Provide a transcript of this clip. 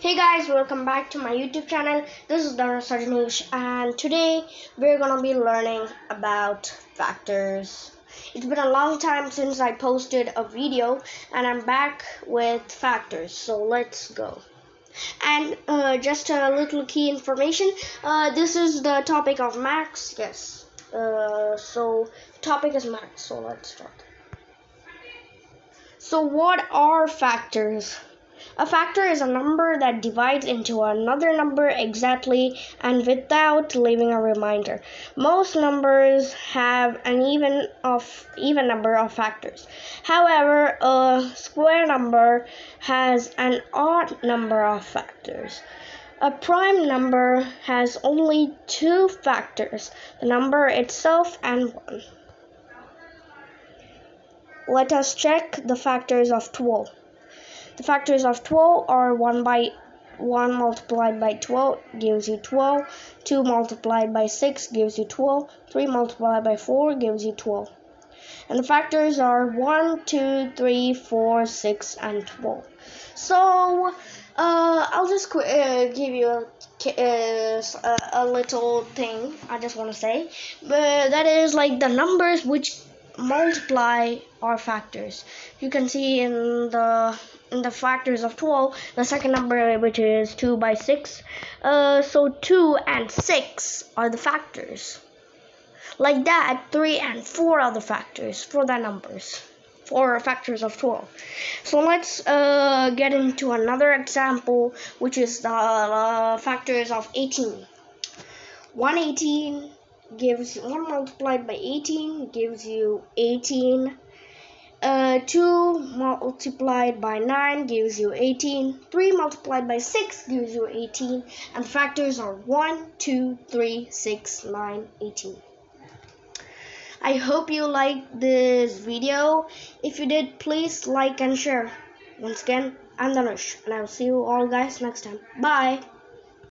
Hey guys, welcome back to my YouTube channel. This is Dara Sarjanish and today we're gonna be learning about factors. It's been a long time since I posted a video and I'm back with factors. So let's go. And uh, just a little key information. Uh, this is the topic of max. Yes. Uh, so topic is max. So let's start. So what are factors? A factor is a number that divides into another number exactly and without leaving a remainder. Most numbers have an even of even number of factors. However, a square number has an odd number of factors. A prime number has only two factors, the number itself and 1. Let us check the factors of 12. The factors of 12 are 1 by 1 multiplied by 12 gives you 12, 2 multiplied by 6 gives you 12, 3 multiplied by 4 gives you 12. And the factors are 1, 2, 3, 4, 6, and 12. So, uh, I'll just uh, give you a, uh, a little thing I just want to say. But that is like the numbers which multiply our factors. You can see in the in the factors of 12 the second number which is 2 by 6 uh, so 2 and 6 are the factors. Like that 3 and 4 are the factors for the numbers for factors of 12 so let's uh, get into another example which is the uh, factors of 18 118 gives 1 multiplied by 18 gives you 18 uh, 2 multiplied by 9 gives you 18. 3 multiplied by 6 gives you 18. And factors are 1, 2, 3, 6, 9, 18. I hope you liked this video. If you did, please like and share. Once again, I'm Dhanush, and I'll see you all guys next time. Bye.